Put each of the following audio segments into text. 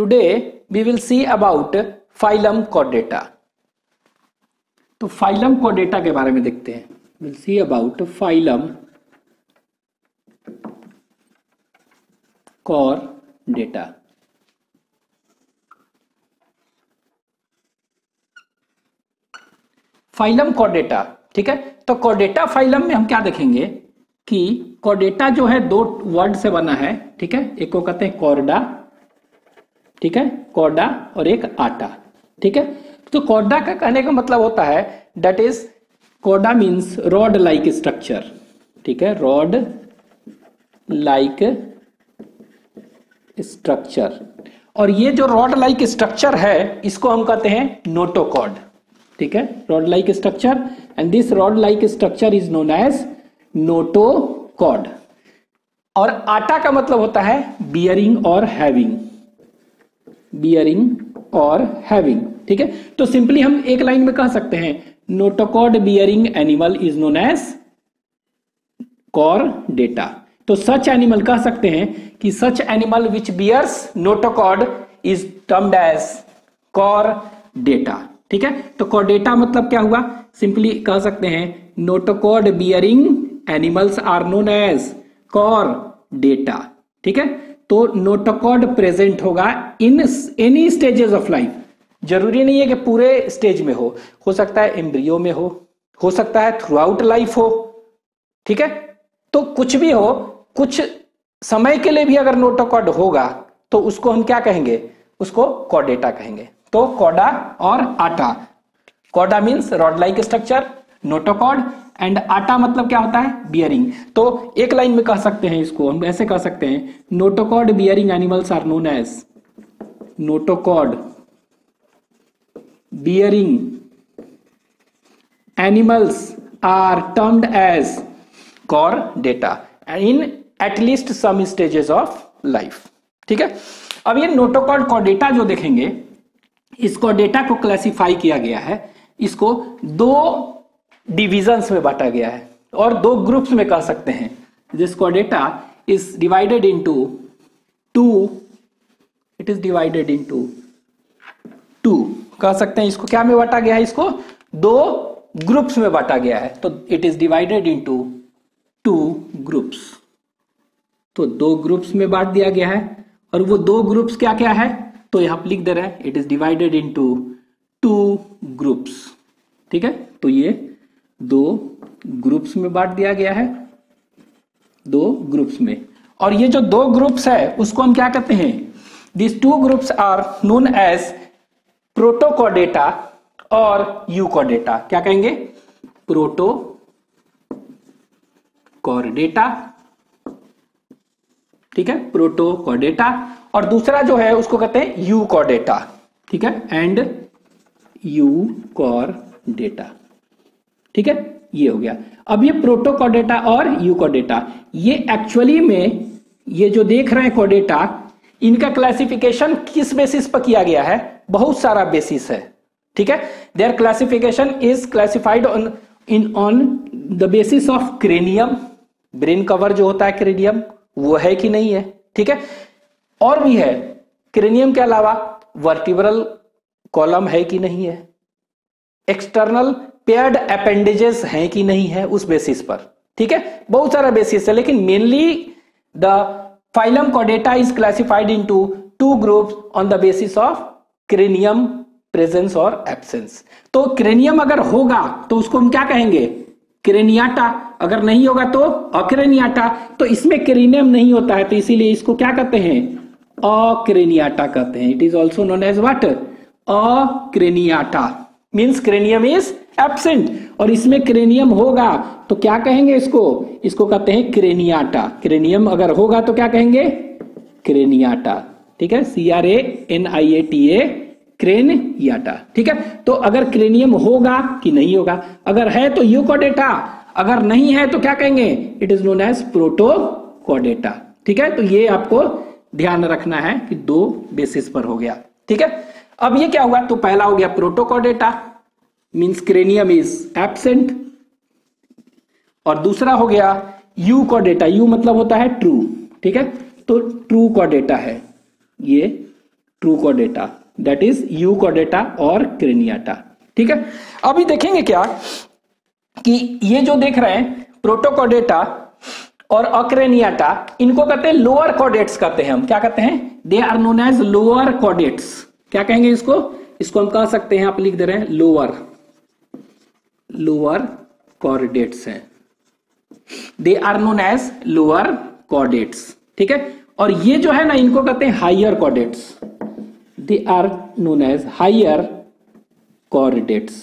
Today we will see about phylum chordata तो phylum chordata के बारे में देखते हैं। Will see about phylum chordata phylum chordata ठीक है? तो कॉर्डेटा फाइलम में हम क्या देखेंगे? कि कॉर्डेटा जो है दो वर्ड से बना है, ठीक है? एक को कहते हैं कॉर्डा ठीक है? कॉर्डा और एक आटा, ठीक है? तो कॉर्डा का कहने का मतलब होता है that is chorda means rod like structure ठीक है? रॉड लाइक स्ट्रक्चर और ये जो रॉड लाइक स्ट्रक्चर है, इसको हम कहते हैं नोटोकॉड ठीक है? Rod like structure and this rod like structure is known as notochord और आटा का मतलब होता है बियरिंग और हैविंग बियरिंग और हैविंग ठीक है? तो सिंपली हम एक लाइन में कह सकते हैं notochord bearing animal is known as chordata तो सच एनिमल कह सकते हैं कि such animal which bears notochord is termed as chordata ठीक है? तो कॉर्डेटा मतलब क्या हुआ? सिंपली कह सकते हैं notochord bearing animals are known as chordata ठीक है? तो नोटोकॉर्ड प्रेजेंट होगा in any stages of life. ज़रूरी नहीं है कि पूरे स्टेज में हो। हो सकता है एम्ब्रियो में हो हो सकता है थ्रू आउट लाइफ हो, ठीक है? तो कुछ भी हो, कुछ समय के लिए भी अगर नोटोकॉड होगा तो उसको हम क्या कहेंगे? उसको कॉडेटा कहेंगे। तो कॉडा और आटा। Coda means rod like structure notochord and आटा मतलब क्या होता है? बियरिंग तो एक लाइन में कह सकते हैं इसको, हम ऐसे कह सकते हैं notochord bearing animals are known as notochord bearing animals are termed as chordata in at least some stages of life ठीक है? अब ये नोटोकॉर्ड कॉर्डेटा जो देखेंगे इस कॉर्डेटा को क्लासिफाई किया गया है, इसको दो डिविजन्स में बांटा गया है। और दो ग्रुप्स में कह सकते हैं this chordata is divided into two it is divided into two कह सकते हैं इसको क्या में बांटा गया है? इसको दो ग्रुप्स में बांटा गया है। तो it is divided into two groups तो दो ग्रुप्स में बांट दिया गया है। और वो दो ग्रुप्स क्या क्या है? तो यहाँ लिख दे रहे हैं it is divided into two groups ठीक है? तो ये दो ग्रुप्स में बांट दिया गया है। दो ग्रुप्स में। और ये जो दो ग्रुप्स है, उसको हम क्या कहते हैं? This two groups are known as protochordata और यूकोडेटा क्या कहेंगे? प्रोटो कॉर्डेटा ठीक है? प्रोटोकॉडेटा और दूसरा जो है, उसको कहते हैं यूकोडेटा ठीक है? एंड यूकॉर्डेटा ठीक है? ये हो गया। अब ये प्रोटोकॉडेटा और यूकोडेटा ये एक्चुअली में, ये जो देख रहे हैं कोडेटा इनका क्लासिफिकेशन किस बेसिस पर किया गया है? बहुत सारा बेसिस है। ठीक है? Their classification is classified on in on the basis of cranium brain cover जो होता है क्रेनियम वो है कि नहीं है? ठीक है? और भी है। क्रेनियम के अलावा वर्टिब्रल कॉलम है कि नहीं है? एक्सटर्नल पेयर्ड अपेंडेजेस हैं कि नहीं है उस बेसिस पर, ठीक है? बहुत सारा बेसिस है, लेकिन mainly the phylum कॉडेटा is classified into two group on the basis of cranium presence और एब्सेंस तो क्रेनियम अगर होगा तो उसको हम क्या कहेंगे? क्रेनियाटा अगर नहीं होगा तो अक्रेनियाटा तो इसमें क्रेनियम नहीं होता है तो इसीलिए इसको क्या कहते हैं? अक्रेनियाटा कहते हैं। It is also known as what acraniata means cranium is absent और इसमें क्रेनियम होगा तो क्या कहेंगे इसको? इसको कहते हैं क्रेनियाटा क्रेनियम अगर होगा तो क्या कहेंगे? क्रेनियाटा ठीक है? C R A N I A T A craniata ठीक है? तो अगर क्रेनियम होगा कि नहीं होगा? अगर है तो यूकोडेटा अगर नहीं है तो क्या कहेंगे? It is known as protochordata ठीक है? तो ये आपको ध्यान रखना है कि दो बेसिस पर हो गया। ठीक है? अब ये क्या हुआ? तो पहला हो गया protochordata means cranium is absent और दूसरा हो गया यू का यू मतलब होता है ट्रू ठीक है? तो ट्रू का डेटा है ये ट्रू कॉडेटा दैट इज़ यू कॉडेटा और क्रेनियाटा ठीक है? अभी देखेंगे क्या कि ये जो देख रहे हैं प्रोटोकॉडेटा और अक्रेनियाटा इनको कहते हैं लोअर कॉडेट्स कहते हैं हम। क्या कहते हैं? They are known as lower chordates क्या कहेंगे इसको? इसको हम कह सकते हैं, आप लिख दे रहे हैं लोअर लोअर कॉर्डेट्स हैं। They are known as lower chordates ठीक है? और ये जो है ना, इनको कहते हैं higher chordates they are known as higher chordates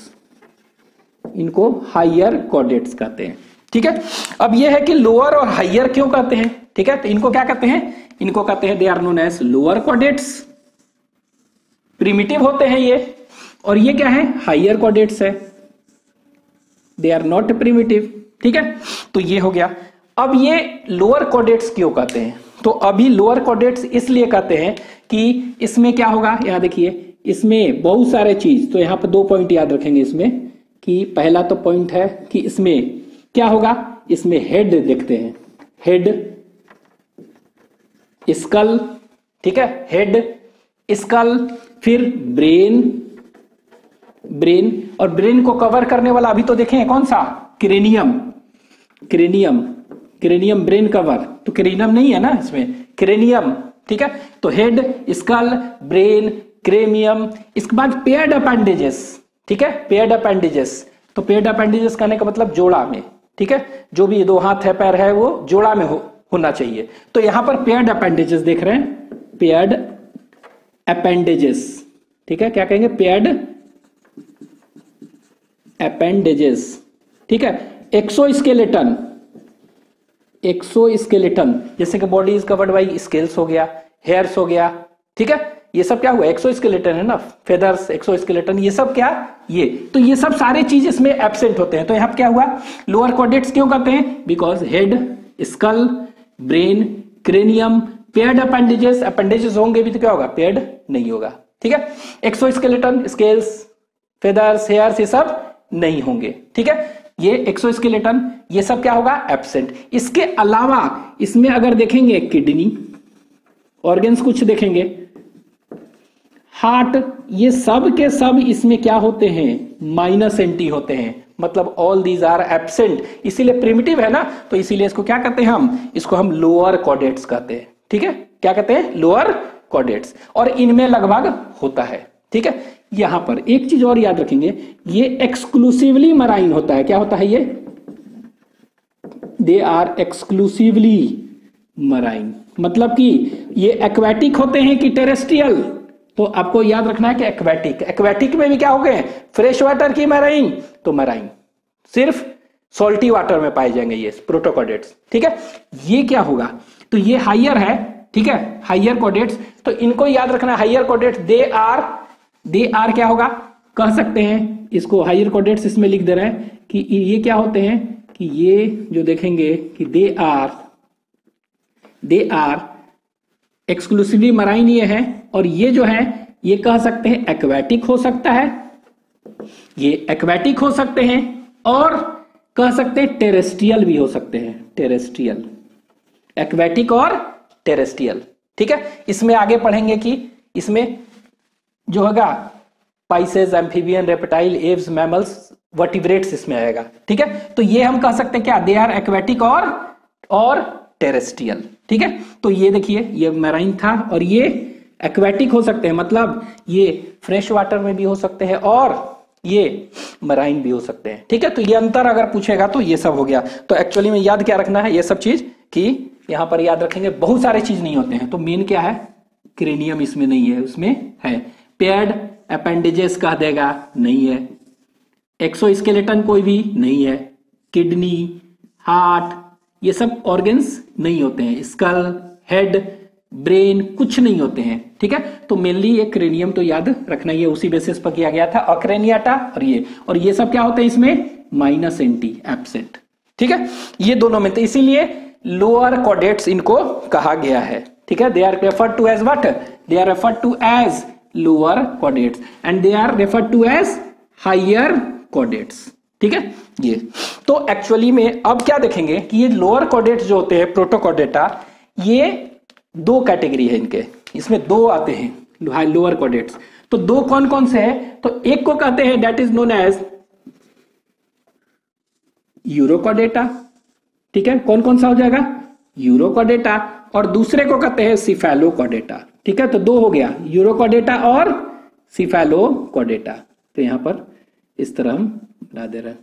इनको हाइयर कॉर्डेट्स कहते हैं, ठीक है? अब यह है कि लोअर और हाइयर क्यों कहते हैं, ठीक है? तो इनको क्या कहते हैं? इनको कहते हैं they are known as lower chordates primitive होते हैं ये। और ये क्या है? हाइयर कॉर्डेट्स है। दे आर नॉट प्रिमिटिव ठीक है? तो ये हो गया। अब ये लोअर कॉर्डेट्स क्यों कहते हैं? तो अभी लोअर कॉर्डेट्स इसलिए कहते हैं कि इसमें क्या होगा? यहाँ देखिए, इसमें बहुत सारे चीज़ तो यहाँ पर दो पॉइंट याद रखेंगे इसमें, कि पहला तो पॉइंट है कि इसमें क्या होगा? इसमें हेड देखते हैं। हेड स्कल ठीक है? हेड स्कल फिर ब्रेन ब्रेन और ब्रेन को कवर करने वाला अभी तो देखें कौन सा? Cranium. Cranium. Cranium brain cover तो क्रेनियम नहीं है ना इसमें? क्रेनियम ठीक है? तो हेड स्कल ब्रेन क्रेमियम इसके बाद पेयर्ड अपेंडेजेस ठीक है? पेयर्ड अपेंडेजेस तो पेयर्ड अपेंडेजेस कहने का मतलब जोड़ा में ठीक है? जो भी दो हाथ है पैर है वो जोड़ा में हो, होना चाहिए। तो यहाँ पर पेयर्ड अपेंडेजेस देख रहे हैं। पेड अपेंडेजेस ठीक है? क्या कहेंगे? पेड अपेंडेजेस ठीक है? एक्सो स्केलेटन एक्सो स्केलेटन जैसे कि body is covered by scales हो गया हेयर्स हो गया, ठीक है? ये सब क्या हुआ? एक्सो स्केलेटन है ना? फेदर्स एक्सो स्केलेटन ये सब क्या? ये। तो ये सब सारे चीज़ इसमें एबसेंट होते हैं। तो यहाँ क्या हुआ? लोअर कॉर्डेट्स क्यों कहते हैं? Because head skull brain cranium paired appendages appendages होंगे भी तो क्या होगा? पेड नहीं होगा। ठीक है? Exoskeleton scales feathers hairs ये सब नहीं होंगे। ठीक है? ये एक्सोस्केलेटन ये सब क्या होगा? एबसेंट इसके अलावा इसमें अगर देखेंगे किडनी ऑर्गेन्स कुछ देखेंगे। हार्ट ये सब के सब इसमें क्या होते हैं? माइनस एंटी होते हैं। मतलब ऑल दीज आर एबसेंट इसीलिए प्रिमिटिव है ना? तो इसीलिए इसको क्या कहते हैं हम? इसको हम लोअर कॉडेट्स कहते हैं। ठीक है? क्या कहते हैं? लोअर कॉडेट्स और इनमें लगभग होता है, ठीक है? यहाँ पर एक चीज़ और याद रखेंगे, ये एक्सक्लूसिवली मराइन होता है। क्या होता है ये? दे आर एक्सक्लूसिवली मराइन मतलब कि ये एक्वेटिक होते हैं कि टेरेस्ट्रियल तो आपको याद रखना है कि एक्वेटिक एक्वेटिक में भी क्या हो गए? फ्रेश वाटर की मराइन तो मराइन सिर्फ़ सोल्टी वाटर में पाए जाएँगे ये प्रोटोकॉडेट्स ठीक है? ये क्या होगा? तो ये हाइयर है ठीक है? हाइयर कोडेट्स तो इनको याद रखना higher chordates they are they are क्या होगा? कह सकते हैं, इसको हाइयर कोडेट्स इसमें लिख दे रहे हैं कि ये क्या होते हैं? कि ये जो देखेंगे कि they are they are exclusively marine ये है और ये जो है, ये कह सकते हैं एक्वेटिक हो सकता है, ये एक्वेटिक हो सकते हैं और कह सकते हैं टेरेस्ट्रियल भी हो सकते हैं टेरेस्ट्रियल एक्वेटिक और टेरेस्ट्रियल। ठीक है? इसमें आगे पढ़ेंगे कि इसमें जो होगा pisces amphibian reptile aves mammals vertebrates इसमें आएगा। ठीक है? तो ये हम कह सकते हैं क्या? दे आर एक्वेटिक और और टेरेस्ट्रियल ठीक है? तो ये देखिए, ये मैराइन था और ये एक्वेटिक हो सकते हैं। मतलब ये फ्रेश वाटर में भी हो सकते हैं और ये मराइन भी हो सकते हैं। ठीक है? तो ये अंतर अगर पूछेगा तो ये सब हो गया। तो एक्चुअली में याद क्या रखना है? ये सब चीज़ कि यहाँ पर याद रखेंगे, बहुत सारे चीज़ नहीं होते हैं। तो मेन क्या है? क्रेनियम इसमें नहीं है, उसमें है। पेड अपेंडेजेस कह देगा, नहीं है। एक्सोस्केलेटन कोई भी नहीं है। किडनी हार्ट ये सब ऑर्गेन्स नहीं होते हैं। स्कल हेड ब्रेन कुछ नहीं होते हैं, ठीक है? तो मेनली ये क्रेनियम तो याद रखना ये उसी बेसिस पर किया गया था। अक्रेनियाटा और ये। और ये सब क्या होते हैं इसमें? माइनस एंटी एबसेंट ठीक है? ये दोनों में। तो इसीलिए लोअर कॉडेट्स इनको कहा गया है। ठीक है? They are refer to as what they are refer to as lower chordates and they are refer to as higher chordates ठीक है? ये। तो एक्चुअली में अब क्या देखेंगे कि ये लोअर कॉडेट्स जो होते हैं प्रोटोकॉडेटा ये दो कैटेगरी है इनके। इसमें दो आते हैं लोअर कॉडेट्स तो दो कौन कौन से हैं? तो एक को कहते हैं that is known as urochordata ठीक है? कौन कौन सा हो जाएगा? यूरोकोडेटा और दूसरे को कहते हैं सिफेलोकोडेटा ठीक है? तो दो हो गया यूरोकोडेटा और सिफेलोकोडेटा तो यहाँ पर इस तरह हम बना दे रहे हैं।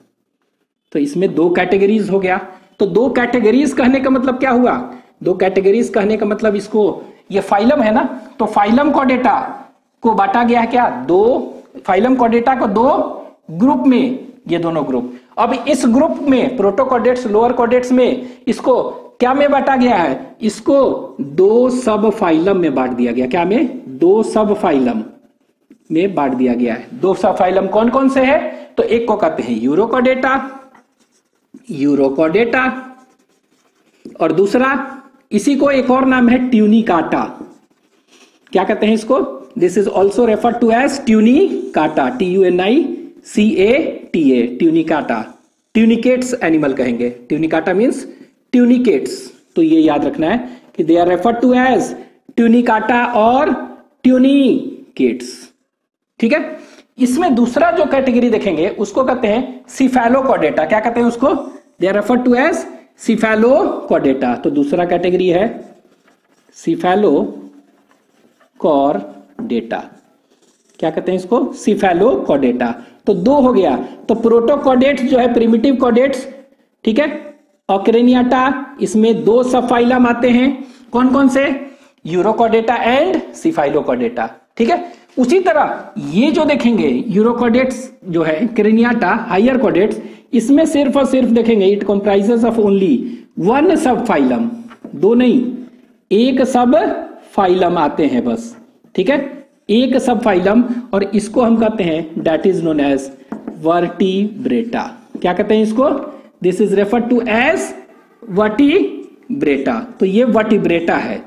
तो इसमें दो कैटेगरीज हो गया। तो दो कैटेगरीज कहने का मतलब क्या हुआ? दो कैटेगरीज कहने का मतलब इसको, ये फाइलम है ना? तो फाइलम कोडेटा को बांटा गया है क्या? दो, फाइलम कोडेटा को दो ग्रुप में, ये दोनों ग्रुप। अब इस ग्रुप में प्रोटोकोडेट्स लोअर कोडेट्स में, इसको क्या में बांटा गया है? इसको दो सब फाइलम में बांट दिया गया। क्या में? दो सब फाइलम में बांट दिया गया है। दो सब फाइलम कौन कौन से है? तो एक को कहते हैं यूरोकोडेटा यूरोकोडेटा, और दूसरा, इसी को एक और नाम है ट्यूनिकाटा। क्या कहते हैं इसको? This is also refer to as Tunicata T U N I C A T A Tunicata tunicates animal कहेंगे। ट्यूनिकाटा मीन्स ट्यूनिकेट्स तो ये याद रखना है कि they are refer to as tunicata और ट्यूनिकेट्स ठीक है? इसमें दूसरा जो कैटेगरी देखेंगे, उसको कहते हैं सिफेलोकोडेटा क्या कहते हैं उसको? They are refer to as cephalochordata तो दूसरा कैटेगरी है सिफेलो कॉर डेटा क्या कहते हैं इसको? सिफेलोकोडेटा तो दो हो गया। तो प्रोटोकोडेट्स जो है प्रिमिटिव कोडेट्स ठीक है? ऑक्रेनियाटा इसमें दो सब फाइलम आते हैं। कौन कौन से? यूरोकोडेटा एंड सिफाइलोकोडेटा ठीक है? उसी तरह ये जो देखेंगे यूरोकोडेट्स जो है क्रेनियाटा हायर कोडेट्स इसमें सिर्फ़ और सिर्फ़ देखेंगे it comprises of only one sub phylum दो नहीं, एक सब फाइलम आते हैं बस, ठीक है? एक सब फाइलम और इसको हम कहते हैं that is known as vertebrata क्या कहते हैं इसको? This is refer to as vertebrata तो ये वर्टिब्रेटा है।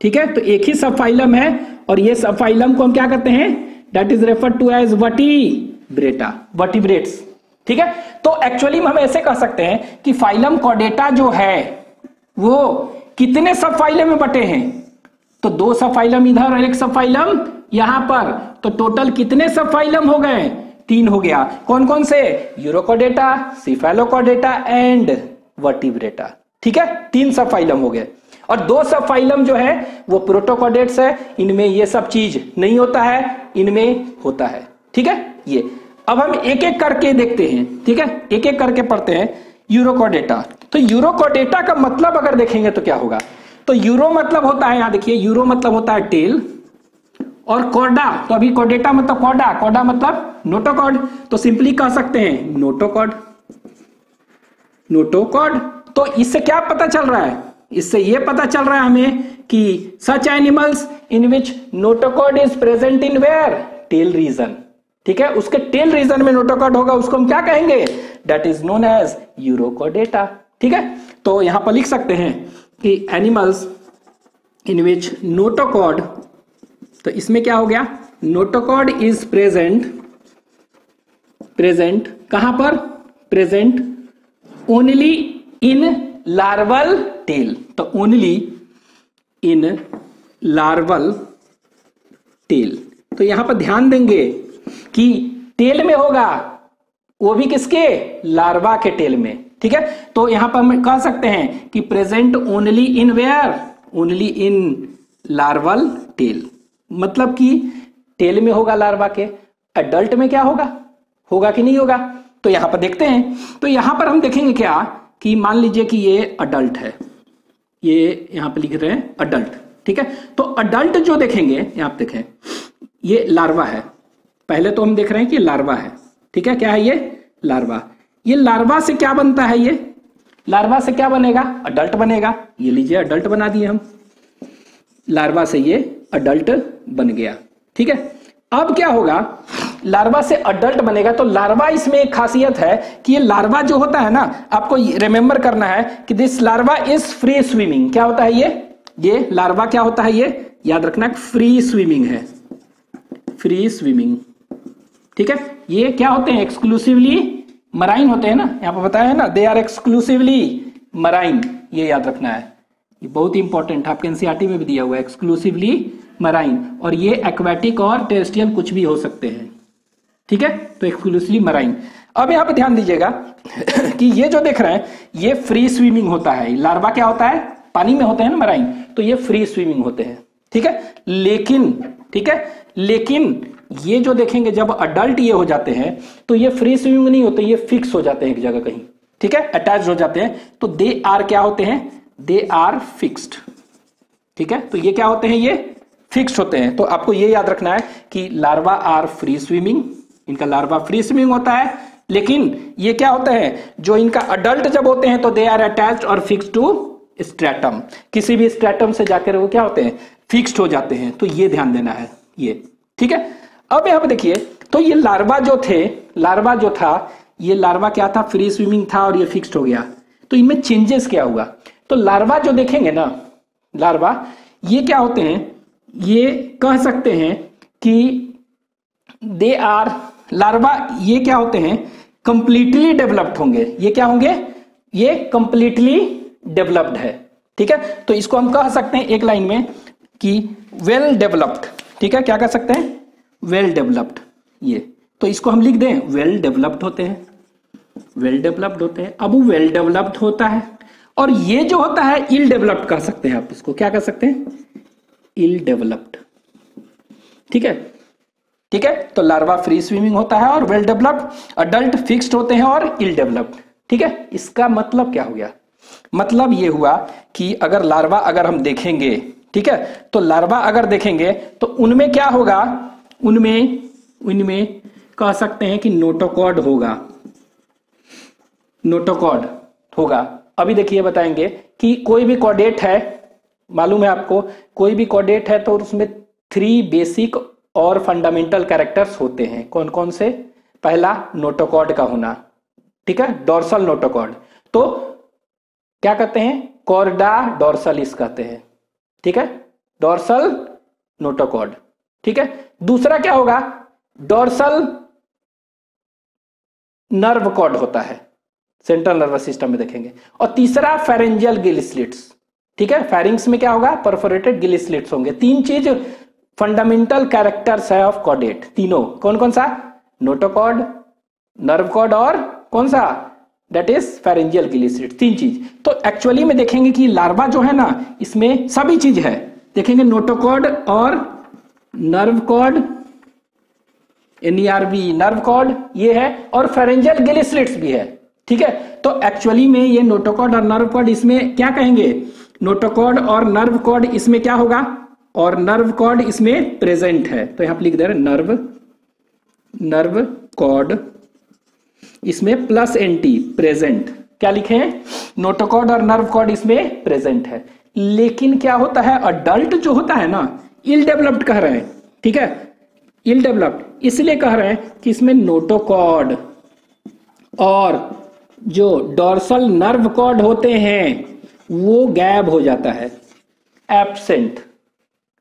ठीक है? तो एक ही सब फाइलम है और ये सब फाइलम को हम क्या कहते हैं? That is refer to as vertebrata vertebrates ठीक है? तो एक्चुअली हम ऐसे कह सकते हैं कि फाइलम कोडेटा जो है, वो कितने सब फाइलम में बटे हैं? तो दो सब फाइलम इधर और एक सब फाइलम यहाँ पर तो टोटल कितने सब फाइलम हो गए? तीन हो गया। कौन कौन से? यूरोकोडेटा सिफेलोकोडेटा एंड वर्टिब्रेटा ठीक है? तीन सब फाइलम हो गए। और दो सब फाइलम जो है, वो प्रोटोकोडेट्स है। इनमें ये सब चीज़ नहीं होता है, इनमें होता है। ठीक है? ये। अब हम एक एक करके देखते हैं। ठीक है? एक एक करके पढ़ते हैं। यूरोकोडेटा तो यूरोकोडेटा का मतलब अगर देखेंगे तो क्या होगा? तो यूरो मतलब होता है, यहाँ देखिए यूरो मतलब होता है टेल और कोडा तो अभी कोडेटा मतलब कोडा कोडा मतलब नोटोकॉड तो सिंपली कह सकते हैं, नोटोकॉड नोटोकॉड तो इससे क्या पता चल रहा है? इससे यह पता चल रहा है हमें कि such animals in which notochord is present in where tail region ठीक है? उसके टेल रीजन में नोटोकॉड होगा, उसको हम क्या कहेंगे? That is known as urochordata ठीक है? तो यहाँ पर लिख सकते हैं कि एनिमल्स इन विच नोटोकॉड तो इसमें क्या हो गया? नोटोकॉड इज़ प्रेजेंट प्रेजेंट कहाँ पर? Present only in larval tail तो ओनली इन लार्वल टेल तो यहाँ पर ध्यान देंगे कि टेल में होगा, वो भी किसके? लार्वा के टेल में, ठीक है? तो यहाँ पर हम कह सकते हैं कि present only in where only in larval tail मतलब कि टेल में होगा लार्वा के, एडल्ट में क्या होगा? होगा कि नहीं होगा? तो यहाँ पर देखते हैं। तो यहाँ पर हम देखेंगे क्या कि मान लीजिए कि ये अडल्ट है। ये यहाँ पर लिख रहे हैं अडल्ट ठीक है? तो अडल्ट जो देखेंगे, यहाँ पर देखें, ये लार्वा है। पहले तो हम देख रहे हैं कि लार्वा है, ठीक है? क्या है ये? लार्वा। ये लार्वा से क्या बनता है ये? लार्वा से क्या बनेगा? अडल्ट बनेगा। ये लीजिए अडल्ट बना दिए हम। लार्वा से ये अडल्ट बन गया। ठीक है? अब क्या होगा? लार्वा से अडल्ट बनेगा तो लार्वा इसमें एक खासियत है कि ये लार्वा जो होता है ना, आपको रिमेंबर करना है कि this larva is free swimming क्या होता है ये? ये लार्वा क्या होता है ये? याद रखना फ्री स्विमिंग है। फ्री स्विमिंग ठीक है? ये क्या होते हैं? एक्सक्लूसिवली मराइन होते हैं ना? यहाँ पर बताया है ना दे आर एक्सक्लूसिवली मराइन ये याद रखना है। ये बहुत ही इंपॉर्टेंट आपके एनसीआरटी में भी दिया हुआ है एक्सक्लूसिवली मराइन। और ये एक्वेटिक और टेरेस्ट्रियल कुछ भी हो सकते हैं। ठीक है? तो एक्सक्लूसिवली मराइन। अब यहाँ पे ध्यान दीजिएगा कि ये जो देख रहे हैं, ये फ्री स्विमिंग होता है। लार्वा क्या होता है? पानी में होते हैं ना मराइन? तो ये फ्री स्विमिंग होते हैं। ठीक है? लेकिन, ठीक है? लेकिन ये जो देखेंगे, जब अडल्ट ये हो जाते हैं तो ये फ्री स्विमिंग नहीं होते, ये फिक्स हो जाते हैं एक जगह कहीं। ठीक है? अटैच हो जाते हैं। तो दे आर क्या होते हैं? दे आर फिक्स्ड ठीक है? तो ये क्या होते हैं ये? फिक्स्ड होते हैं। तो आपको ये याद रखना है कि लार्वा आर फ्री स्विमिंग, इनका लार्वा फ्री स्विमिंग होता है, लेकिन ये क्या होता है? जो इनका अडल्ट जब होते हैं तो दे आर अटैच और फिक्स टू स्ट्रेटम किसी भी स्ट्रेटम से जाकर वो क्या होते हैं? फिक्स्ड हो जाते हैं। तो ये ध्यान देना है, ये। ठीक है? अब यहाँ पर देखिए तो ये लार्वा जो थे, लार्वा जो था, ये लार्वा क्या था? फ्री स्विमिंग था और ये फिक्स्ड हो गया। तो इनमें चेंजेस क्या हुआ? तो लार्वा जो देखेंगे ना, लार्वा, ये क्या होते हैं? ये कह सकते हैं कि दे आर लार्वा ये क्या होते हैं? कंप्लीटली डेवलप्ड होंगे। ये क्या होंगे? ये कंप्लीटली डेवलप्ड है। ठीक है? तो इसको हम कह सकते हैं एक लाइन में कि वेल डेवलप्ड ठीक है? क्या कह सकते हैं? वेल डेवलप्ड ये। तो इसको हम लिख दें। वेल डेवलप्ड होते हैं। वेल डेवलप्ड होते हैं। अब वेल डेवलप्ड होता है। और ये जो होता है इल डेवलप्ड कह सकते हैं आप इसको। क्या कह सकते हैं? इल डेवलप्ड ठीक है? ठीक है? तो लार्वा फ्री स्विमिंग होता है और वेल डेवलप्ड अडल्ट फिक्स्ड होते हैं और इल डेवलप्ड ठीक है? इसका मतलब क्या हो गया? मतलब ये हुआ कि अगर लार्वा अगर हम देखेंगे, ठीक है? तो लार्वा अगर देखेंगे तो उनमें क्या होगा? उनमें उनमें कह सकते हैं कि नोटोकॉड होगा। नोटोकॉड होगा। अभी देखिए बताएँगे कि कोई भी कॉडेट है मालूम है आपको, कोई भी कॉडेट है तो उसमें थ्री बेसिक और फंडामेंटल कैरेक्टर्स होते हैं। कौन कौन से? पहला नोटोकॉड का होना, ठीक है? डोर्सल नोटोकॉड तो क्या कहते हैं? कॉर्डा डोर्सलिस कहते हैं, ठीक है? डोर्सल नोटोकॉड ठीक है? दूसरा क्या होगा? डोर्सल नर्व कॉड होता है सेंट्रल नर्वस सिस्टम में देखेंगे। और तीसरा फेरेंजियल गिल स्लिट्स ठीक है? फेरिंग्स में क्या होगा? परफोरेटेड गिल स्लिट्स होंगे। तीन चीज़ फंडामेंटल कैरेक्टर्स है ऑफ़ कॉडेट तीनों। कौन कौन सा? नोटोकॉड नर्व कॉड और कौन सा? That is pharyngeal gill slit तीन चीज़। तो एक्चुअली में देखेंगे कि लार्वा जो है ना, इसमें सभी चीज़ है। देखेंगे नोटोकॉड और nerve cord NERV nerve cord ये है, और फेरेंजियल गिल स्लिट्स भी है। ठीक है? तो एक्चुअली में ये नोटोकॉड और नर्व कॉड इसमें क्या कहेंगे? नोटोकॉड और नर्व कॉड इसमें क्या होगा? और नर्व कॉड इसमें प्रेजेंट है। तो यहाँ पर लिख दे रहे नर्व नर्व कॉड इसमें प्लस एंटी प्रेजेंट। क्या लिखे नोटोकॉड और नर्व कॉड इसमें प्रेजेंट है। लेकिन क्या होता है? अडल्ट जो होता है ना इल डेवलप्ड कह रहे हैं, ठीक है? इल डेवलप्ड इसलिए कह रहे हैं कि इसमें नोटोकॉड और जो डॉर्सल नर्व कॉर्ड होते हैं वो गैब हो जाता है एबसेंट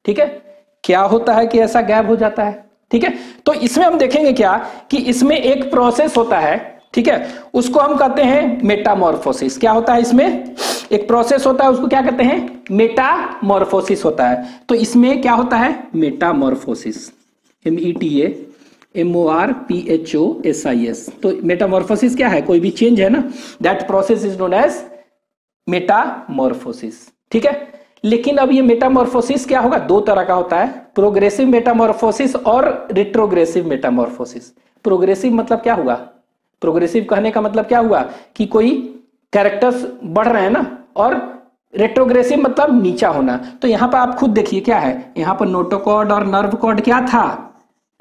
ठीक है? क्या होता है कि ऐसा गैब हो जाता है? ठीक है? तो इसमें हम देखेंगे क्या कि इसमें एक प्रोसेस होता है, ठीक है? उसको हम कहते हैं मेटामॉर्फोसिस क्या होता है इसमें? एक प्रोसेस होता है, उसको क्या कहते हैं? मेटामॉर्फोसिस होता है। तो इसमें क्या होता है? Metamorphosis M E T A M O R P H O S I S तो मेटामोर्फोसिस क्या है? कोई भी चेंज है ना? That process is known as metamorphosis. ठीक है? लेकिन अब ये मेटामोर्फोसिस क्या होगा? दो तरह का होता है। प्रोग्रेसिव मेटामोर्फोसिस और रिट्रोग्रेसिव मेटामोर्फोसिस। प्रोग्रेसिव मतलब क्या हुआ? प्रोग्रेसिव कहने का मतलब क्या हुआ? कि कोई कैरेक्टर्स बढ़ रहे हैं ना, और रेट्रोग्रेसिव मतलब नीचा होना। तो यहाँ पर आप खुद देखिए क्या है। यहाँ पर नोटोकॉड और नर्व कॉड क्या था?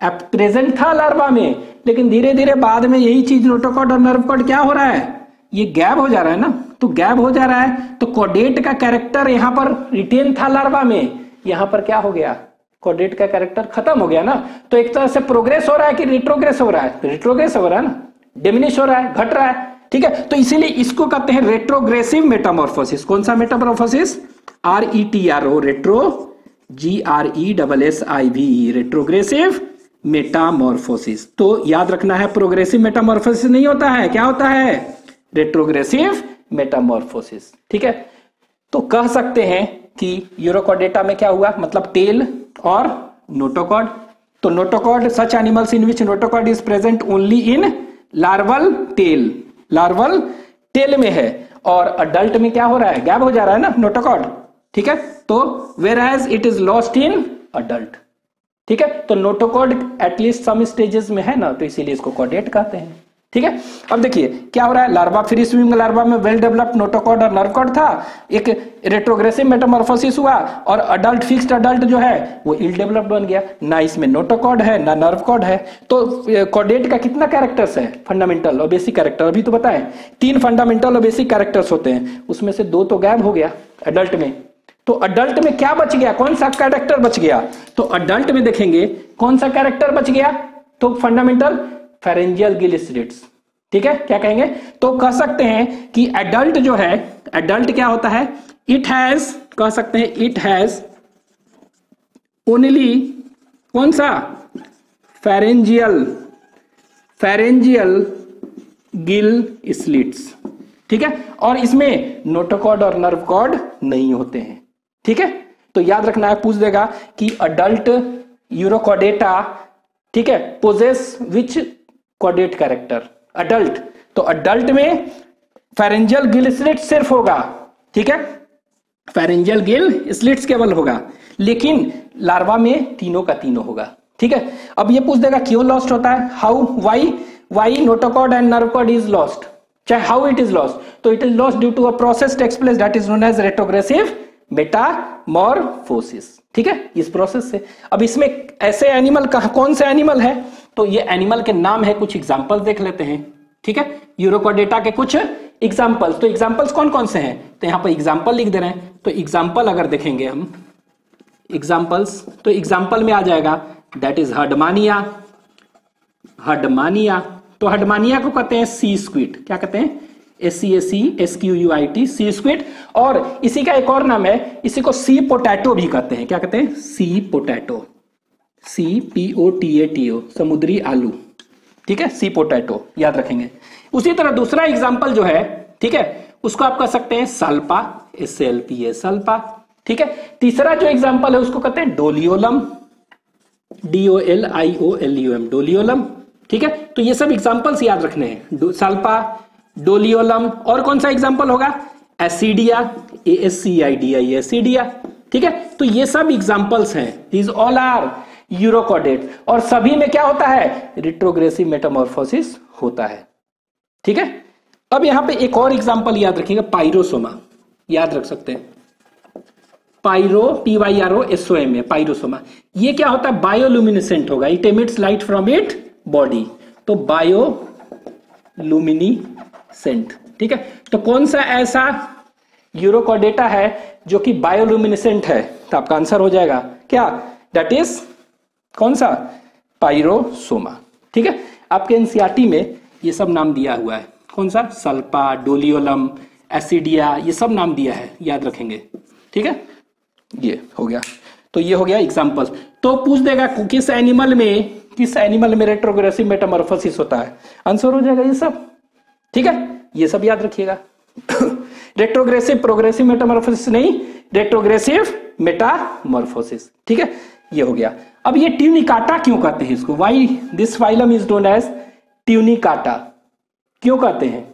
प्रेजेंट था लार्वा में। लेकिन धीरे धीरे बाद में यही चीज़ नोटोकॉड और नर्व नर्वकॉड क्या हो रहा है? ये गैप हो जा रहा है ना? तो गैप हो जा रहा है तो कोडेट का कैरेक्टर यहाँ पर रिटेन था लार्वा में। यहाँ पर क्या हो गया? कोडेट का कैरेक्टर खत्म हो गया ना? तो एक तरह से प्रोग्रेस हो रहा है कि रिट्रोग्रेस हो रहा है? रिट्रोग्रेस हो रहा है ना? डिमिनिश हो रहा है, घट रहा है, ठीक है? तो इसीलिए इसको कहते हैं रेट्रोग्रेसिव मेटामोर्फोसिस कौन सा metamorphosis R E T R O retro G R E double S I V retrogressive metamorphosis तो याद रखना है प्रोग्रेसिव मेटामॉर्फोसिस नहीं होता है। क्या होता है? रेट्रोग्रेसिव मेटामॉर्फोसिस ठीक है? तो कह सकते हैं कि यूरोकोडेटा में क्या हुआ? मतलब टेल और नोटोकॉड तो notochord such animals in which notochord is present only in larval tail larval tail में है। और अडल्ट में क्या हो रहा है? गैप हो जा रहा है ना नोटोकॉड ठीक है? तो whereas it is lost in adult ठीक है? तो नोटोकॉड एटलीस्ट सम स्टेजेस में है ना तो इसीलिए इसको कॉडेट कहते हैं। ठीक है? अब देखिए, क्या हो रहा है? लार्वा फ्री स्विमिंग लार्वा में वेल डेवलप्ड नोटोकॉड और नर्वकॉड था। एक रेट्रोग्रेसिव मेटामॉर्फोसिस हुआ और अडल्ट फिक्स्ड अडल्ट जो है, वो इल डेवलप्ड बन गया। ना इसमें नोटोकॉड है, ना नर्वकॉड है। तो कॉडेट का कितना कैरेक्टर्स है? फंडामेंटल और बेसिक कैरेक्टर अभी तो बताएँ, तीन फंडामेंटल और बेसिक कैरेक्टर्स होते हैं। उसमें से दो तो गैप हो गया अडल्ट में। तो अडल्ट में क्या बच गया? कौन सा कैरेक्टर बच गया? तो अडल्ट में देखेंगे, कौन सा कैरेक्टर बच गया? तो फंडामेंटल फेरेंजियल गिल स्लिट्स ठीक है? क्या कहेंगे? तो कह सकते हैं कि एडल्ट जो है एडल्ट क्या होता है? इट हैज़ कह सकते हैं इट हैज़ ओनली कौन सा? फेरेंजियल फेरेंजियल गिल स्लिट्स ठीक है? और इसमें नोटोकॉड और नर्व कॉड नहीं होते हैं। ठीक है? तो याद रखना है, पूछ देगा कि अडल्ट यूरोकोडेटा ठीक है पोजेस विच कोडेट कैरेक्टर अडल्ट तो अडल्ट में फेरेंजियल गिल स्लिट सिर्फ़ होगा। ठीक है? फेरेंजियल गिल स्लिट्स केवल होगा। लेकिन लार्वा में तीनों का तीनों होगा। ठीक है? अब ये पूछ देगा, क्यों लॉस्ट होता है? How why why notochord and nerve cord is lost चाहे हाउ इट इज़ लॉस्ट तो it is lost due to a process takes place that is known as retrogressive metamorphosis ठीक है? इस प्रोसेस से। अब इसमें ऐसे एनिमल कहा कौन से एनिमल है? तो ये एनिमल के नाम है कुछ एग्ज़ाम्पल देख लेते हैं। ठीक है? यूरोकोडेटा के कुछ एग्जाम्पल्स तो एग्जाम्पल्स कौन कौन से हैं? तो यहाँ पर एग्ज़ाम्पल लिख दे रहे हैं। तो एग्ज़ाम्पल अगर देखेंगे हम एग्जाम्पल्स तो एग्ज़ाम्पल में आ जाएगा। दैट इज़ हडमानिया हडमानिया तो हडमानिया को कहते हैं सी स्क्विड क्या कहते हैं? S C S C S Q U I T sea squirt और इसी का एक और नाम है, इसी को सी पोटैटो भी कहते हैं। क्या कहते हैं? Sea potato sea P O T A T O समुद्री आलू। ठीक है? सी पोटैटो याद रखेंगे। उसी तरह दूसरा एग्ज़ाम्पल जो है, ठीक है? उसको आप कह सकते हैं salpa S L P A salpa. ठीक है? तीसरा जो एग्ज़ाम्पल है, उसको कहते हैं doliolum. D O L I O L U M doliolum. ठीक है? तो ये सब एग्जाम्पल्स याद रखने हैं। सल्पा डोलियोलम, और कौन सा एग्ज़ाम्पल होगा? एसिडिया A S C I D I एसिडिया, ठीक है? तो ये सब एग्जाम्पल्स हैं। दीज ऑल आर यूरोकोडेट और सभी में क्या होता है? रिट्रोग्रेसिव मेटामोर्फोसिस होता है। ठीक है? अब यहाँ पे एक और एग्ज़ाम्पल याद रखिएगा पाइरोसोमा याद रख सकते हैं। Pyro P Y R O S O M A pyrosoma ये क्या होता है? बायोलुमिनेसेंट होगा। It emits light from it body तो बायो लुमिनी सेंट ठीक है? तो कौन सा ऐसा यूरोकोडेटा है जो कि बायोलुमिनेसेंट है? तो आपका आंसर हो जाएगा, क्या? दैट इज़ कौन सा? पाइरोसोमा ठीक है? आपके एनसीआरटी में ये सब नाम दिया हुआ है। कौन सा? सल्पा डोलियोलम, एसिडिया, ये सब नाम दिया है, याद रखेंगे, ठीक है? ये हो गया। तो ये हो गया एग्ज़ाम्पल तो पूछ देगा किस एनिमल में, किस एनिमल में रेट्रोग्रेसिव मेटामॉर्फोसिस होता है? आंसर हो जाएगा ये सब। ठीक है? ये सब याद रखिएगा। रेट्रोग्रेसिव प्रोग्रेसिव मेटामॉर्फोसिस नहीं रेट्रोग्रेसिव मेटामॉर्फोसिस ठीक है? ये हो गया। अब ये ट्यूनिकाटा क्यों कहते हैं इसको? Why this phylum is known as tunicata क्यों कहते हैं?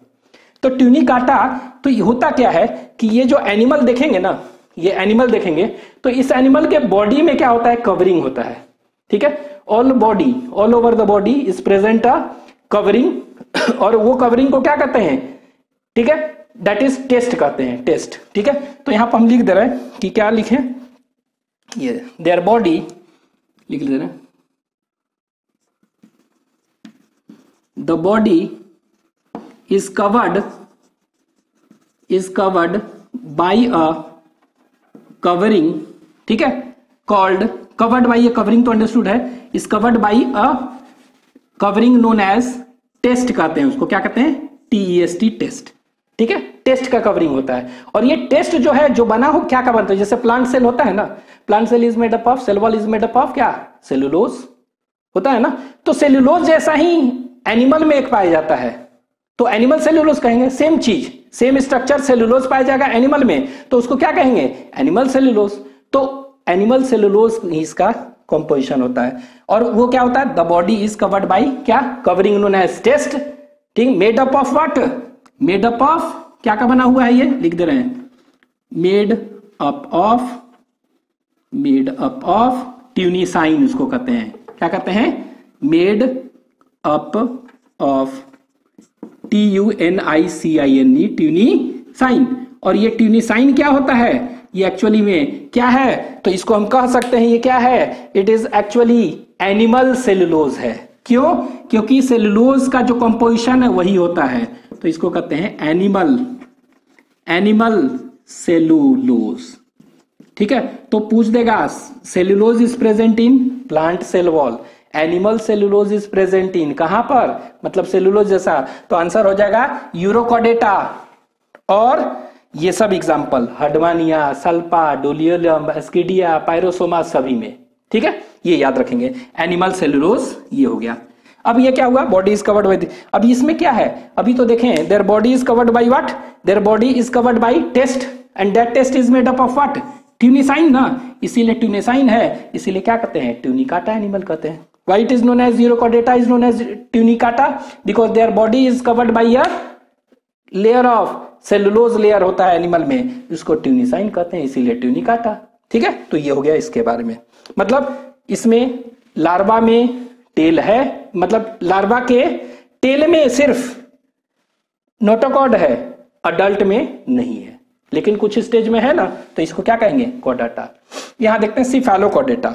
तो ट्यूनिकाटा तो होता क्या है कि ये जो एनिमल देखेंगे ना, ये एनिमल देखेंगे तो इस एनिमल के बॉडी में क्या होता है? कवरिंग होता है। ठीक है? All body all over the body is present a covering और वो कवरिंग को क्या कहते हैं? ठीक है? दैट इज़ टेस्ट कहते हैं टेस्ट ठीक है? तो यहाँ पर हम लिख दे रहे हैं कि क्या लिखें? ये देयर बॉडी लिख दे रहे हैं। The body is covered is covered by a covering ठीक है? Called covered by a covering तो अंडरस्टूड है. Is covered by a covering known as test कहते हैं उसको। क्या कहते हैं? टीईएसटी टेस्ट ठीक है? टेस्ट का कवरिंग होता है। और ये टेस्ट जो है, जो बना हो, क्या का बनता है? जैसे प्लांट सेल होता है ना? Plant cell is made up of cell wall is made up of क्या? सेलुलोज होता है ना? तो सेलुलोज जैसा ही एनिमल में एक पाया जाता है। तो एनिमल सेलुलोज कहेंगे सेम चीज़। सेम स्ट्रक्चर सेलुलोज पाया जाएगा एनिमल में। तो उसको क्या कहेंगे? एनिमल सेलुलोज तो एनिमल सेलुलोज इसका कंपोजिशन होता है। और वो क्या होता है? The body is covered by क्या? कवरिंग एज टेस्ट ठीक? Made up of what made up of क्या का बना हुआ है ये? लिख दे रहे हैं। Made up of made up of tunicine उसको कहते हैं। क्या कहते हैं? Made up of T U N I C I N E tunicine और ये ट्यूनी साइन क्या होता है? ये एक्चुअली में क्या है? तो इसको हम कह सकते हैं, ये क्या है? It is actually animal cellulose है। क्यों? क्योंकि सेलुलोज का जो कंपोजिशन है, वही होता है। तो इसको कहते हैं एनिमल एनिमल सेलुलोज ठीक है? तो पूछ देगा cellulose is present in plant cell wall animal cellulose is present in कहाँ पर? मतलब सेलुलोज जैसा। तो आंसर हो जाएगा यूरोकोडेटा और ये सब एग्ज़ाम्पल हडवानिया, सल्पा, डोलियलम, एस्किडिया, पायरोसोमा सभी में। ठीक है? ये याद रखेंगे। एनिमल सेलुलोज ये हो गया। अब ये क्या हुआ? बॉडी इज़ कवर्ड बाई अब इसमें क्या है? अभी तो देखें their body is covered by what their body is covered by test and that test is made up of what tunicine ना? इसीलिए ट्यूनिसाइन है। इसीलिए क्या कहते हैं? ट्यूनिकाटा एनिमल कहते हैं। Why it is known as Urochordata is known as tunicata? Because their body is covered by a layer of cellulose layer होता है एनिमल में उसको ट्यूनिसाइन कहते हैं, इसीलिए ट्यूनिकाटा ठीक है? तो ये हो गया इसके बारे में। मतलब इसमें लार्वा में टेल है। मतलब लार्वा के टेल में सिर्फ़ नोटोकॉड है, अडल्ट में नहीं है। लेकिन कुछ स्टेज में है ना तो इसको क्या कहेंगे? कोडाटा। यहाँ देखते हैं सिफेलोकोडेटा।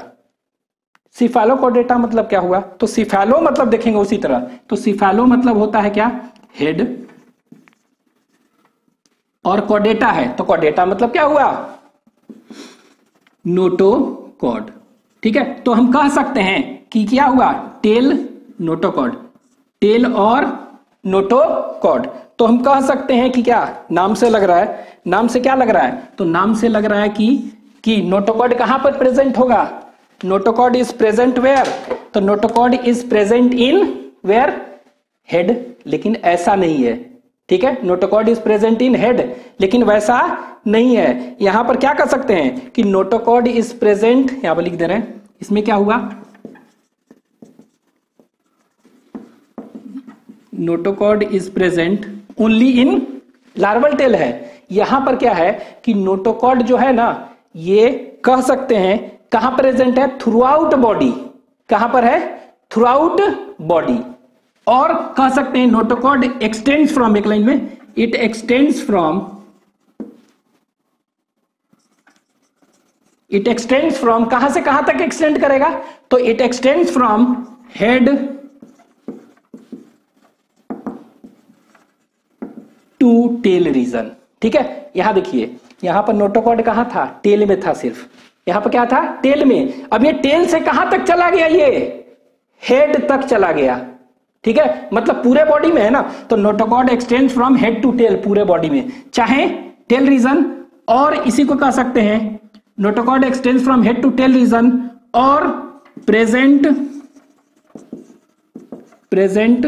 सिफेलोकोडेटा मतलब क्या हुआ? तो सिफेलो मतलब देखेंगे उसी तरह। तो सिफेलो मतलब होता है क्या? हेड। और कोडेटा है तो कॉडेटा मतलब क्या हुआ? नोटोकॉड ठीक है? तो हम कह सकते हैं कि क्या हुआ? टेल नोटोकॉड टेल और नोटोकॉड तो हम कह सकते हैं कि क्या? नाम से लग रहा है। नाम से क्या लग रहा है? तो नाम से लग रहा है कि कि नोटोकॉड कहाँ पर प्रेजेंट होगा? नोटोकॉड इज़ प्रेजेंट वेयर तो notochord is present in where head लेकिन ऐसा नहीं है। ठीक है? Notochord is present in head लेकिन वैसा नहीं है। यहाँ पर क्या कर सकते हैं कि नोटोकॉड इज़ प्रेजेंट यहाँ पर लिख दे रहे हैं। इसमें क्या हुआ? Notochord is present only in larval tail है। यहाँ पर क्या है कि नोटोकॉड जो है ना, ये कह सकते हैं कहाँ प्रेजेंट है? थ्रू आउट बॉडी कहाँ पर है? थ्रू आउट बॉडी और कह सकते हैं नोटोकॉड एक्सटेंड फ्रॉम एक लाइन में it extends from it extends from कहाँ से कहाँ तक एक्सटेंड करेगा? तो it extends from head to tail region ठीक है? यहाँ देखिए, यहाँ पर नोटोकॉड कहाँ था? टेल में था सिर्फ़। यहाँ पर क्या था? टेल में। अब ये टेल से कहाँ तक चला गया ये? हेड तक चला गया। ठीक है? मतलब पूरे बॉडी में है ना? तो notochord extend from head to tail पूरे बॉडी में। चाहे टेल रीजन और इसी को कह सकते हैं। Notochord extend from head to tail region और present present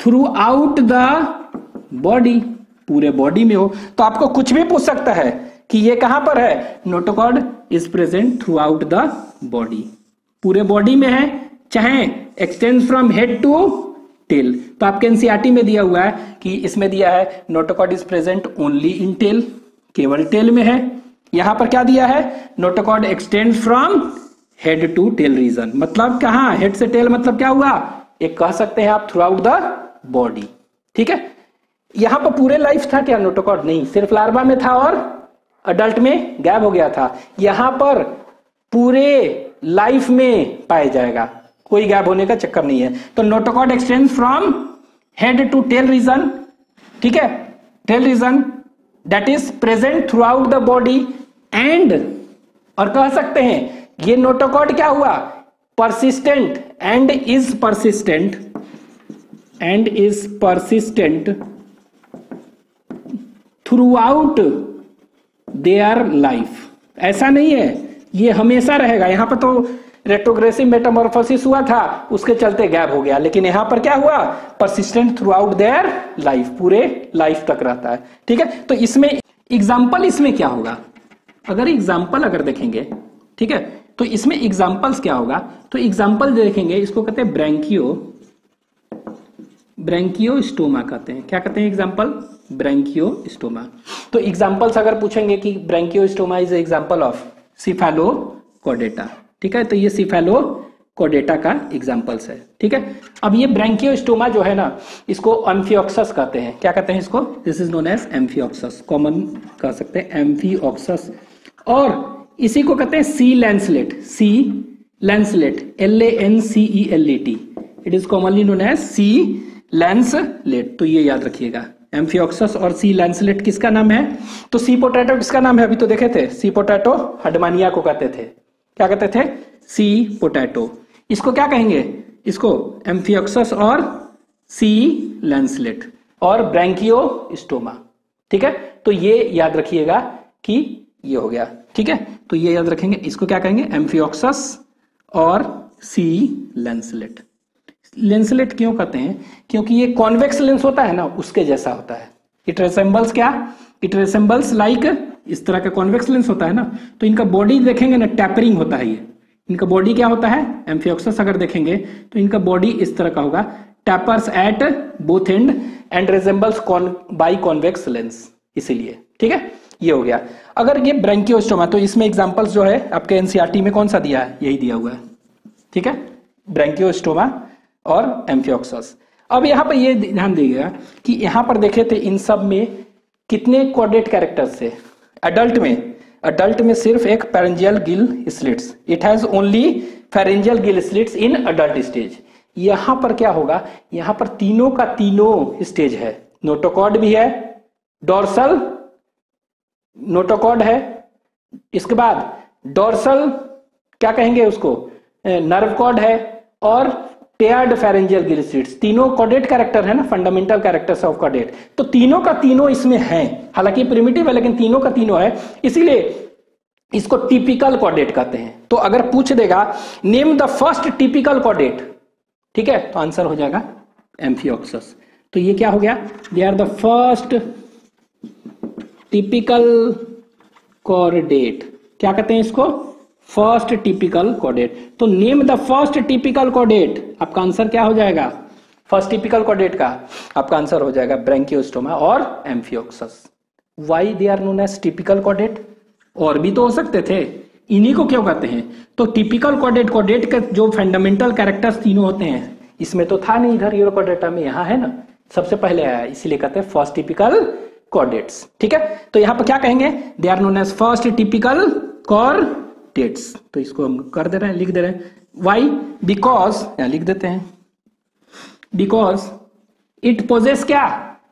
throughout the body पूरे बॉडी में हो। तो आपको कुछ भी पूछ सकता है कि ये कहाँ पर है? Notochord is present throughout the body पूरे बॉडी में है, चाहे extend from head to tail तो आपके एनसीआरटी में दिया हुआ है कि इसमें दिया है notochord is present only in tail केवल टेल में है। यहाँ पर क्या दिया है? Notochord extend from head to tail region मतलब कहा? हेड से टेल मतलब क्या हुआ? एक कह सकते हैं आप थ्रू आउट द बॉडी ठीक है? यहाँ पर पूरे लाइफ था क्या नोटोकॉड नहीं। सिर्फ़ लार्वा में था और अडल्ट में गैप हो गया था। यहाँ पर पूरे लाइफ में पाया जाएगा। कोई गैप होने का चक्कर नहीं है। तो notochord extend from head to tail region, ठीक है? Tail region that is present throughout the body and और कह सकते हैं, ये नोटोकॉड क्या हुआ? Persistent and is persistent and is persistent throughout their life ऐसा नहीं है, ये हमेशा रहेगा। यहाँ पर तो रेट्रोग्रेसिव मेटामोर्फोसिस हुआ था, उसके चलते गैप हो गया। लेकिन यहाँ पर क्या हुआ? Persistent throughout their life पूरे लाइफ तक रहता है। ठीक है? तो इसमें एग्ज़ाम्पल इसमें क्या होगा? अगर एग्ज़ाम्पल अगर देखेंगे, ठीक है? तो इसमें एग्जाम्पल्स क्या होगा? तो एग्ज़ाम्पल देखेंगे, इसको कहते हैं ब्रैंकियो ब्रैंकियो स्टोमा कहते हैं। क्या कहते हैं एग्ज़ाम्पल ब्रैंकियो स्टोमा तो एग्जाम्पल्स अगर पूछेंगे कि branchiostoma is example of cephalochordata ठीक है? तो ये सिफेलो कोडेटा का एग्जाम्पल्स है। ठीक है? अब ये ब्रैंकियोस्टोमा जो है ना, इसको एम्फियोक्सस कहते हैं। क्या कहते हैं इसको? This is known as amphioxus common कह सकते हैं एम्फियोक्सस और इसी को कहते हैं sea lancelet sea lancelet L A N C E L E T it is commonly known as sea lancelet तो ये याद रखिएगा। एम्फियोक्सस और सी लेंसलेट किसका नाम है? तो सी पोटैटो किसका नाम है? अभी तो देखे थे। सी पोटैटो हडमानिया को कहते थे। क्या कहते थे? सी पोटैटो इसको क्या कहेंगे? इसको एम्फियोक्सस और सी लेंसलेट और ब्रैंकियो स्टोमा ठीक है? तो ये याद रखिएगा कि ये हो गया। ठीक है? तो ये याद रखेंगे। इसको क्या कहेंगे? एम्फियोक्सस और सी लेंसलेट लेंसलेट क्यों कहते हैं? क्योंकि ये कॉन्वेक्स लेंस होता है ना, उसके जैसा होता है। इट रिसेंबल्स क्या? इट रिसेंबल्स लाइक इस तरह का कॉन्वेक्स लेंस होता है ना तो इनका बॉडी देखेंगे ना टैपरिंग होता है ये। इनका बॉडी क्या होता है? एम्फियोक्सस अगर देखेंगे तो इनका बॉडी इस तरह का होगा। Tapers at both end and resembles by convex lens इसीलिए। ठीक है? ये हो गया। अगर ये ब्रैंकियोस्टोमा तो इसमें एग्जांपल्स जो है, आपके एनसीआरटी में कौन सा दिया है? यही दिया हुआ है। ठीक है? ब्रैंकियोस्टोमा और एम्फियोक्सस अब यहाँ पर ये ध्यान दीजिएगा कि यहाँ पर देखे थे इन सब में कितने कोडेट कैरेक्टर्स थे? अडल्ट में अडल्ट में सिर्फ़ एक pharyngeal gill slits it has only pharyngeal gill slits in adult stage यहाँ पर क्या होगा? यहाँ पर तीनों का तीनों स्टेज है। नोटोकॉड भी है डोर्सल नोटोकॉड है। इसके बाद डोर्सल क्या कहेंगे उसको? नर्व कॉड है और टेयर्ड फेरेंजियल गिलिसिड्स तीनों कॉडेट कैरेक्टर है ना फंडामेंटल कैरेक्टर्स ऑफ़ कॉडेट तो तीनों का तीनों इसमें है। हालाँकि प्रिमिटिव है, लेकिन तीनों का तीनों है। इसीलिए इसको टिपिकल कॉडेट कहते हैं। तो अगर पूछ देगा नेम द फ़र्स्ट टिपिकल कॉडेट ठीक है? तो आंसर हो जाएगा एम्फियोक्सस तो ये क्या हो गया? They are the first typical chordate क्या कहते हैं इसको? फ़र्स्ट टिपिकल कोडेट तो नेम द फ़र्स्ट टिपिकल कोडेट आपका आंसर क्या हो जाएगा? फ़र्स्ट टिपिकल कोडेट का। आपका आंसर हो जाएगा ब्रेंकियोस्टोमा और amphioxus. Why they are known as typical caudate और भी तो हो सकते थे। इन्हीं को क्यों कहते हैं? तो टिपिकल कोडेट कोडेट के जो फंडामेंटल कैरेक्टर्स तीनों होते हैं, इसमें तो था नहीं इधर। यूरोकोडेटा में यहाँ है ना। सबसे पहले आया, इसीलिए कहते हैं फ़र्स्ट टिपिकल कोडेट्स ठीक है? तो यहाँ पर क्या कहेंगे? They are known as first typical chordates तो इसको हम कर दे रहे हैं, लिख दे रहे हैं। वाई बिकॉज़ लिख देते हैं। बिकॉज़ इट पोजेस क्या?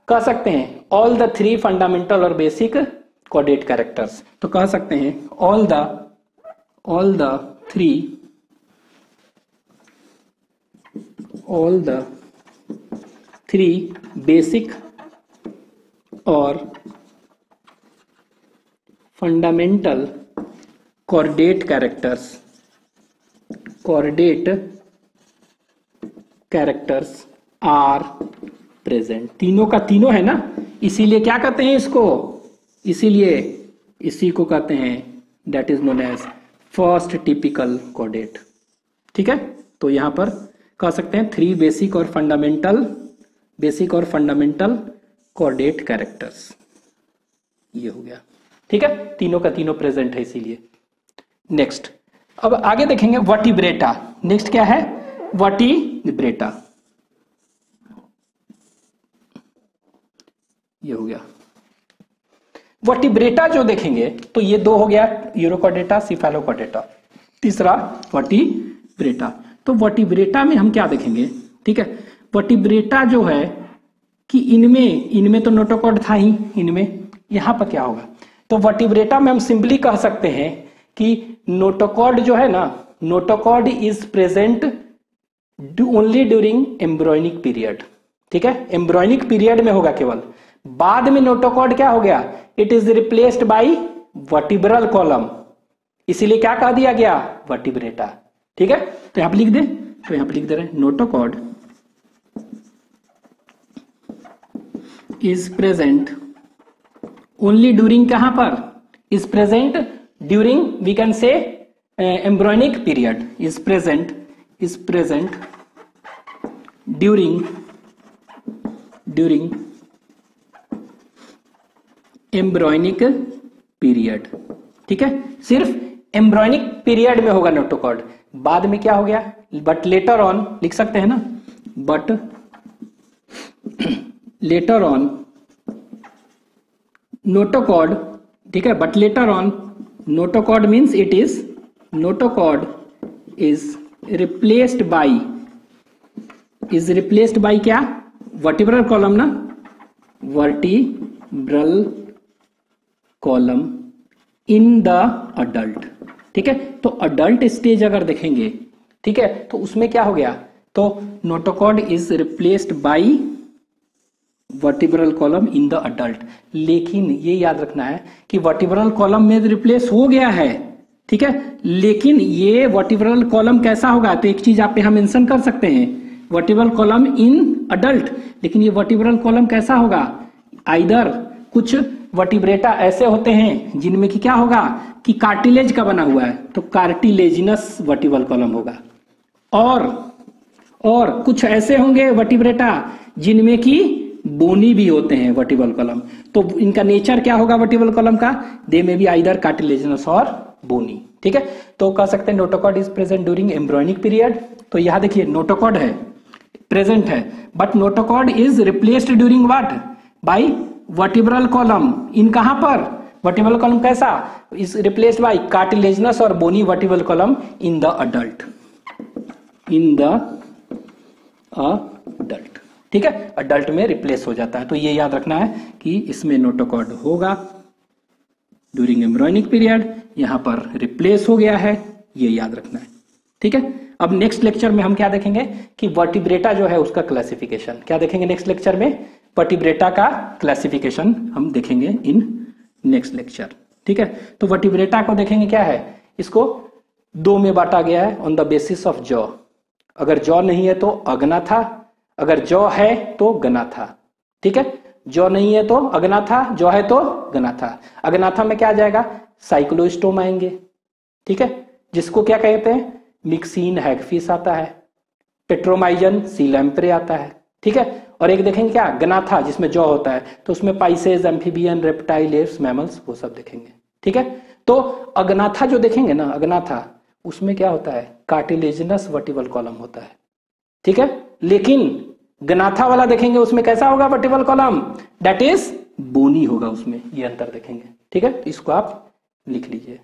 कह सकते हैं ऑल द थ्री फंडामेंटल और बेसिक कोडेट कैरेक्टर्स तो कह सकते हैं all the all the three all the three basic और fundamental coordinate characters. Coordinate characters are present तीनों का तीनों है ना? इसीलिए क्या कहते हैं इसको? इसीलिए इसी को कहते हैं। That is known as first typical caudate ठीक है? तो यहाँ पर कह सकते हैं थ्री बेसिक और फंडामेंटल बेसिक और फंडामेंटल कोडेट कैरेक्टर्स ये हो गया। ठीक है? तीनों का तीनों प्रेजेंट है इसीलिए। नेक्स्ट अब आगे देखेंगे वटीब्रेटा नेक्स्ट क्या है? वटीब्रेटा ये हो गया। वटीब्रेटा जो देखेंगे तो ये दो हो गया यूरोकोडेटा सिफेलोकोडेटा तीसरा वटीब्रेटा तो वटीब्रेटा में हम क्या देखेंगे? ठीक है? वटीब्रेटा जो है कि इनमें इनमें तो नोटोकॉड था ही, इनमें। यहाँ पर क्या होगा? तो वटीब्रेटा में हम सिंपली कह सकते हैं कि नोटोकॉड जो है ना notochord is present only during embryonic period ठीक है? एम्ब्रॉयनिक पीरियड में होगा केवल। बाद में नोटोकॉड क्या हो गया? It is replaced by vertebral column इसीलिए क्या कह दिया गया? वर्टिब्रेटा ठीक है? तो यहाँ पर लिख दे। तो यहाँ पर लिख दे रहे notochord is present only during कहाँ पर? Is present during we can say embryonic period is present is present during during embryonic period ठीक है? सिर्फ़ एम्ब्रॉयनिक पीरियड में होगा नोटोकॉड बाद में क्या हो गया? बट लेटर ऑन लिख सकते हैं ना? बट लेटर ऑन नोटोकॉड ठीक है? But later on notochord means it is notochord is replaced by is replaced by क्या? वर्टिब्रल कॉलम ना? Vertebral column in the adult ठीक है? तो अडल्ट स्टेज अगर देखेंगे, ठीक है? तो उसमें क्या हो गया? तो notochord is replaced by vertebral column in the adult लेकिन ये याद रखना है कि वर्टिब्रल कॉलम में रिप्लेस हो गया है, ठीक है? लेकिन ये वर्टिब्रल कॉलम कैसा होगा? तो एक चीज़ आप यहाँ मेंशन कर सकते हैं। वर्टिब्रल कॉलम इन अडल्ट लेकिन ये वर्टिब्रल कॉलम कैसा होगा? आइदर कुछ वर्टिब्रेटा ऐसे होते हैं जिनमें कि क्या होगा? कि कार्टिलेज का बना हुआ है। तो कार्टिलेजिनस वर्टिबल कॉलम होगा। और और कुछ ऐसे होंगे वर्टिब्रेटा जिनमें कि बोनी भी होते हैं वर्टिबल कॉलम तो इनका नेचर क्या होगा वर्टिबल कॉलम का? दे में भी आइदर कार्टिलेजिनस और बोनी ठीक है? तो कह सकते हैं notochord is present during embryonic period तो यहाँ देखिए नोटोकॉड है प्रेजेंट है। But notochord is replaced during what by vertebral column in कहाँ पर? वर्टिबल कॉलम कैसा? इज़ रिप्लेस्ड बाय कार्टिलेजनस और bony vertebral column in the adult in the adult ठीक है? अडल्ट में रिप्लेस हो जाता है। तो ये याद रखना है कि इसमें नोटोकॉड होगा। ड्यूरिंग एम्ब्रॉयनिक पीरियड यहाँ पर रिप्लेस हो गया है। ये याद रखना है। ठीक है? अब नेक्स्ट लेक्चर में हम क्या देखेंगे कि वर्टिब्रेटा जो है उसका क्लासिफिकेशन क्या देखेंगे नेक्स्ट लेक्चर में? वर्टिब्रेटा का क्लासिफिकेशन हम देखेंगे इन नेक्स्ट लेक्चर ठीक है? तो वर्टिब्रेटा को देखेंगे क्या है? इसको दो में बांटा गया है on the basis of jaw अगर जॉ नहीं है तो अगना था। अगर जॉ है तो गना था, ठीक है? जो नहीं है तो अगना था, जॉ है तो गना था। अगनाथा में क्या आ जाएगा? साइक्लोस्टोम आएँगे, ठीक है? जिसको क्या कहते हैं? मिक्सिन हैगफिस आता है, पेट्रोमाइजन सीलैम्प्रे आता है, ठीक है? और एक देखेंगे क्या? गनाथा जिसमें जॉ होता है तो उसमें पाइसेज एम्फीबियन रेप्टाइल मैमल्स, वो सब देखेंगे, ठीक है? तो अग्नाथा जो देखेंगे ना अग्नाथा उसमें क्या होता है? कार्टिलेजिनस वर्टिबल कॉलम होता है, ठीक है? लेकिन गनाथा वाला देखेंगे उसमें कैसा होगा vertebral column that is bony होगा उसमें, ये अंतर देखेंगे। ठीक है? इसको आप लिख लीजिए।